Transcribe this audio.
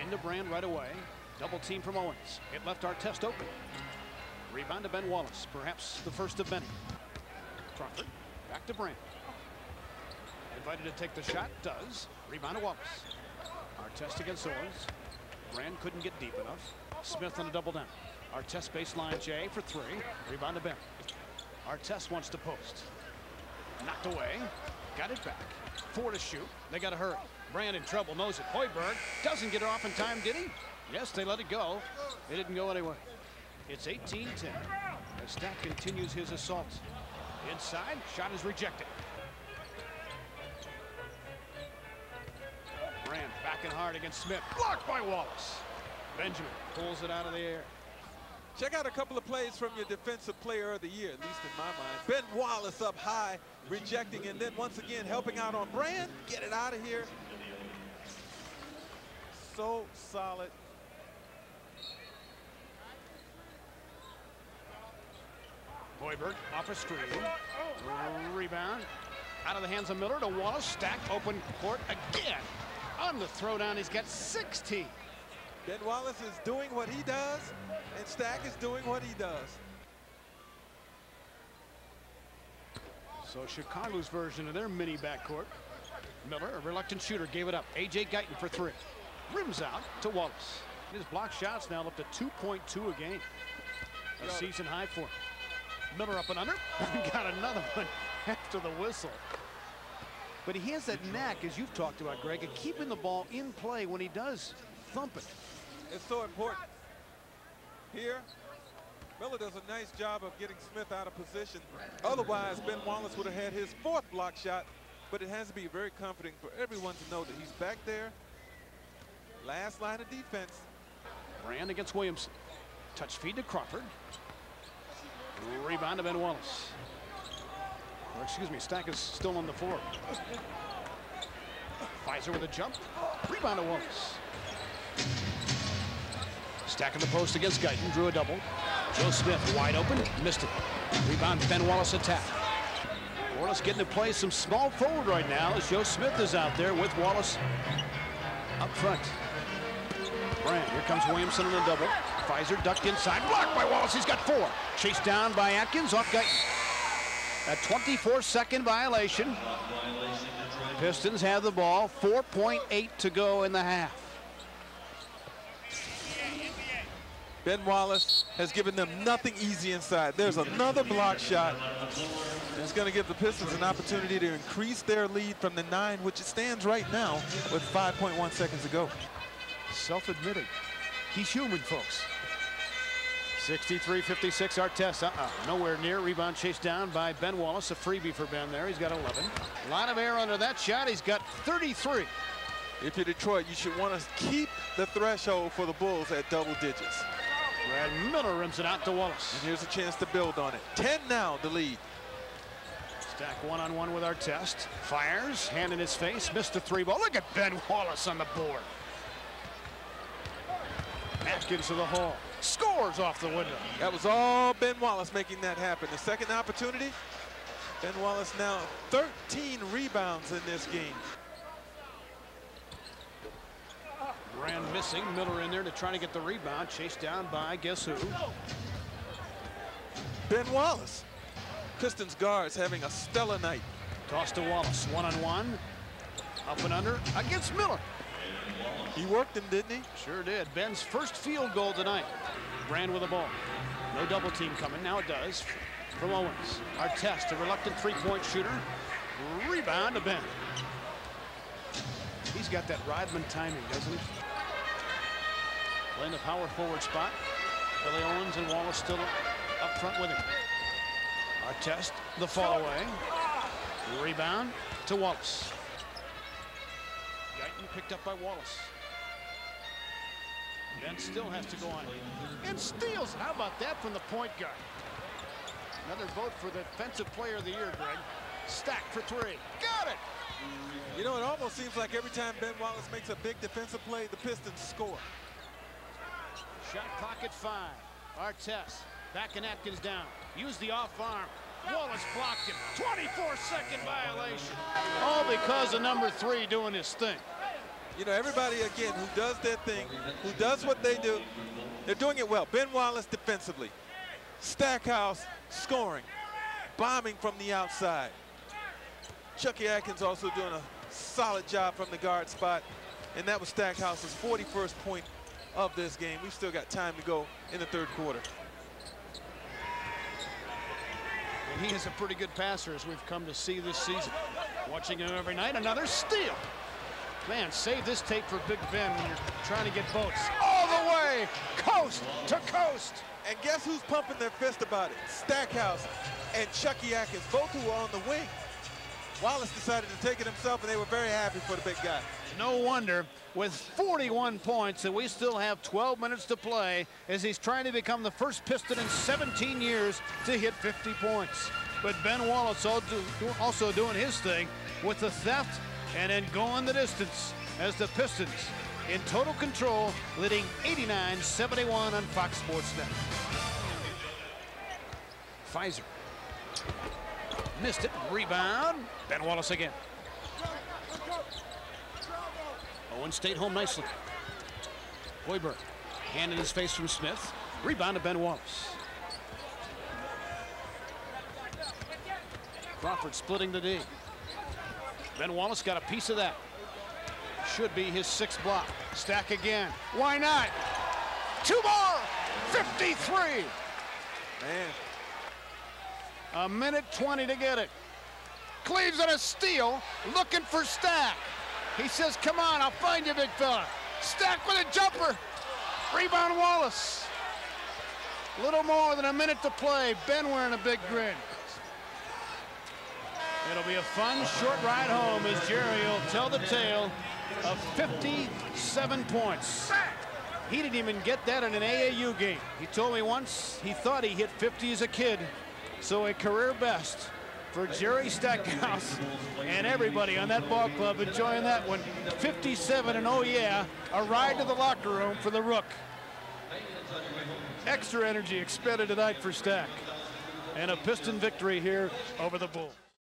Into Brand right away. Double team from Owens. It left Artest open. Rebound to Ben Wallace. Perhaps the first of many. Crawford. Back to Brand. Invited to take the shot. Does. Rebound to Wallace. Artest against Owens. Brand couldn't get deep enough. Smith on a double down. Artest baseline Jay for three. Rebound to Ben. Artest wants to post. Knocked away. Got it back. Four to shoot. They got to hurry. Brand in trouble. Knows it. Hoiberg doesn't get it off in time, did he? Yes, they let it go. It didn't go anyway. It's 18-10. As Stack continues his assault. Inside. Shot is rejected. Brand backing hard against Smith. Blocked by Wallace. Benjamin pulls it out of the air. Check out a couple of plays from your defensive player of the year, at least in my mind. Ben Wallace up high, rejecting, and then once again helping out on Brand. Get it out of here. So solid. Hoiberg off a screen. Rebound. Out of the hands of Miller to Wallace. Stacked open court again. On the throwdown, he's got 16. Ben Wallace is doing what he does, and Stack is doing what he does. So Chicago's version of their mini backcourt. Miller, a reluctant shooter, gave it up. A.J. Guyton for three. Rims out to Wallace. His block shots now up to 2.2 a game. A season high for him. Miller up and under. Got another one after the whistle. But he has that knack, as you've talked about, Greg, of keeping the ball in play when he does thump it. It's so important. Here, Miller does a nice job of getting Smith out of position. Otherwise, Ben Wallace would have had his fourth block shot, but it has to be very comforting for everyone to know that he's back there. Last line of defense. Brand against Williamson. Touch feed to Crawford. Rebound to Ben Wallace. Or excuse me, Stack is still on the floor. Fizer with a jump. Rebound to Wallace. Stack in the post against Guyton. Drew a double. Joe Smith wide open. Missed it. Rebound Ben Wallace attack. Wallace getting to play some small forward right now as Joe Smith is out there with Wallace up front. Brand, here comes Williamson in the double. Fizer ducked inside, blocked by Wallace. He's got four. Chased down by Atkins off Guyton. A 24-second violation. Pistons have the ball. 4.8 to go in the half. Ben Wallace has given them nothing easy inside. There's another block shot. It's going to give the Pistons an opportunity to increase their lead from the nine, which it stands right now with 5.1 seconds to go. Self-admitted. He's human, folks. 63-56 Artest. Uh-uh. Nowhere near. Rebound chased down by Ben Wallace. A freebie for Ben there. He's got 11. A lot of air under that shot. He's got 33. If you're Detroit, you should want to keep the threshold for the Bulls at double digits. Brad Miller rims it out to Wallace. And here's a chance to build on it. 10 now, the lead. Stack one-on-one -on -one with Artest. Fires, hand in his face, missed the three ball. Look at Ben Wallace on the board. Atkins to the hole. Scores off the window. That was all Ben Wallace making that happen. The second opportunity, Ben Wallace now 13 rebounds in this game. Brand missing. Miller in there to try to get the rebound. Chased down by guess who? Ben Wallace. Pistons guards having a stellar night. Toss to Wallace. One-on-one. -on -one. Up and under against Miller. He worked him, didn't he? Sure did. Ben's first field goal tonight. Brand with the ball. No double team coming. Now it does. From Owens. Artest, a reluctant three-point shooter. Rebound to Ben. He's got that Rodman timing, doesn't he? Playing the power forward spot. Billy Owens and Wallace still up front with him. Artest, the fall away. Rebound to Wallace. Guyton picked up by Wallace. Ben still has to go on. And steals. How about that from the point guard? Another vote for the defensive player of the year, Greg. Stack for three. Got it. You know, it almost seems like every time Ben Wallace makes a big defensive play, the Pistons score. Shot clock at five. Artest backing Atkins down. Use the off arm. Wallace blocked him. 24 second violation. All because of number three doing his thing. You know, everybody, again, who does their thing, who does what they do, they're doing it well. Ben Wallace defensively. Stackhouse scoring, bombing from the outside. Chucky Atkins also doing a solid job from the guard spot. And that was Stackhouse's 41st point of this game. We've still got time to go in the third quarter. And he is a pretty good passer as we've come to see this season. Watching him every night, another steal. Man, save this tape for Big Ben when you're trying to get votes. All the way, coast to coast. And guess who's pumping their fist about it? Stackhouse and Chucky Atkins, both who are on the wing. Wallace decided to take it himself, and they were very happy for the big guy. No wonder, with 41 points, and we still have 12 minutes to play as he's trying to become the first Piston in 17 years to hit 50 points. But Ben Wallace also doing his thing with the theft and then going the distance as the Pistons in total control, leading 89-71 on Fox Sports Net. Fizer missed it. Rebound. Ben Wallace again. Owen stayed home nicely. Hoiberg, hand in his face from Smith. Rebound to Ben Wallace. Crawford splitting the D. Ben Wallace got a piece of that. Should be his sixth block. Stack again. Why not? Two more. 53. Man. A minute 20 to get it. Cleaves on a steal, looking for Stack. He says, come on, I'll find you, big fella. Stack with a jumper. Rebound Wallace. Little more than a minute to play. Ben wearing a big grin. It'll be a fun short ride home as Jerry will tell the tale of 57 points. He didn't even get that in an AAU game. He told me once he thought he hit 50 as a kid. So a career best for Jerry Stackhouse and everybody on that ball club enjoying that one. 57 and oh yeah, a ride to the locker room for the Rook. Extra energy expended tonight for Stack. And a Piston victory here over the Bulls.